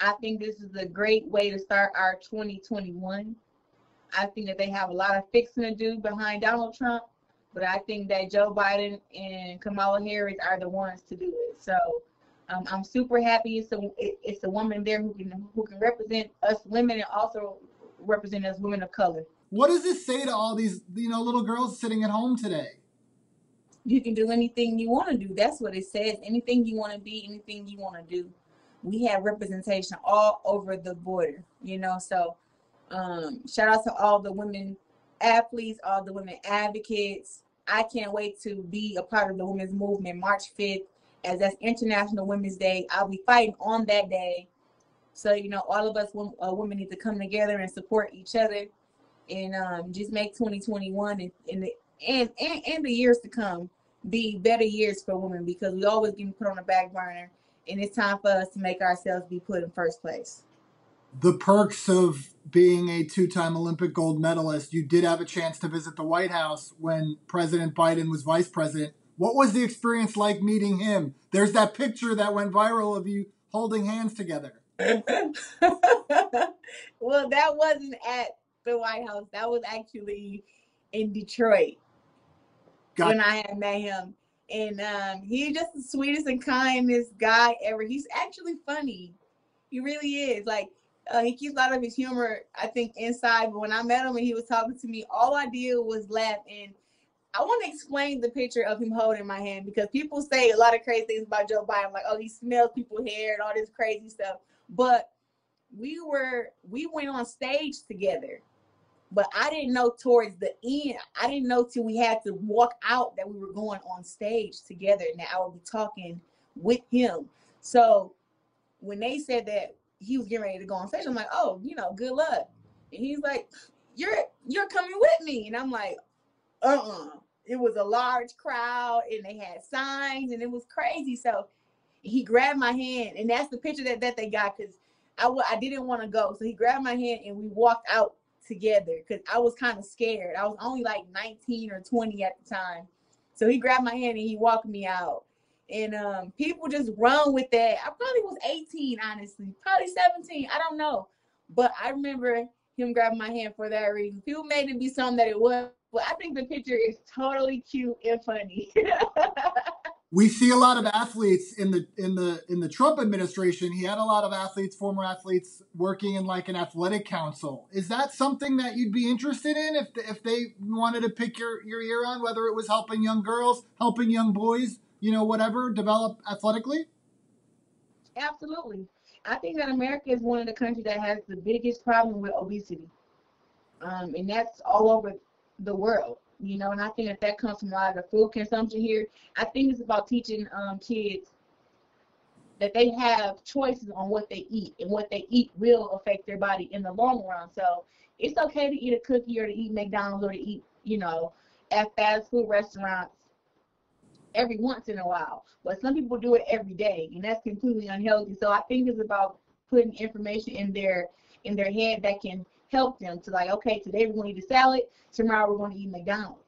I think this is a great way to start our 2021. I think that they have a lot of fixing to do behind Donald Trump, but I think that Joe Biden and Kamala Harris are the ones to do it. So um, I'm super happy it's a it's a woman there who can who can represent us women and also represent us women of color. What does this say to all these you know little girls sitting at home today? You can do anything you want to do. That's what it says. Anything you want to be, anything you want to do. We have representation all over the border, you know. So um, shout out to all the women athletes, all the women advocates. I can't wait to be a part of the women's movement March 5th as that's International Women's Day. I'll be fighting on that day. So, you know, all of us uh, women need to come together and support each other and um, just make 2021 and, and, the, and, and, and the years to come be better years for women because we always get put on the back burner and it's time for us to make ourselves be put in first place. The perks of being a two time Olympic gold medalist, you did have a chance to visit the White House when President Biden was vice president. What was the experience like meeting him? There's that picture that went viral of you holding hands together. well, that wasn't at the White House. That was actually in Detroit Got when I had met him. And um, he's just the sweetest and kindest guy ever. He's actually funny. He really is. Like uh, he keeps a lot of his humor, I think, inside. But when I met him and he was talking to me, all I did was laugh. And I want to explain the picture of him holding my hand because people say a lot of crazy things about Joe Biden, like, oh, he smells people's hair and all this crazy stuff. But we were we went on stage together. But I didn't know towards the end, I didn't know till we had to walk out that we were going on stage together. and Now I would be talking with him. So when they said that he was getting ready to go on stage, I'm like, oh, you know, good luck. And he's like, You're you're coming with me. And I'm like, uh-uh it was a large crowd and they had signs and it was crazy. So he grabbed my hand and that's the picture that, that they got because I w- I didn't want to go. So he grabbed my hand and we walked out together because I was kind of scared. I was only like 19 or 20 at the time. So he grabbed my hand and he walked me out. And um, people just run with that. I probably was 18, honestly, probably 17. I don't know. But I remember him grabbing my hand for that reason. People made it be something that it was But I think the picture is totally cute and funny. we see a lot of athletes in the in the in the Trump administration. He had a lot of athletes, former athletes, working in like an athletic council. Is that something that you'd be interested in if if they wanted to pick your your ear on, whether it was helping young girls, helping young boys, you know, whatever, develop athletically? Absolutely. I think that America is one of the countries that has the biggest problem with obesity. Um, and that's all over the world you know and i think that that comes from a lot of the food consumption here. I think it's about teaching um, kids that they have choices on what they eat and what they eat will affect their body in the long run. So it's okay to eat a cookie or to eat mcdonald's or to eat you know at fast food restaurants every once in a while but some people do it every day and that's completely unhealthy. So i think it's about putting information in their in their head that can help them to like, okay, today we're going to eat a salad, tomorrow we're going to eat McDonald's.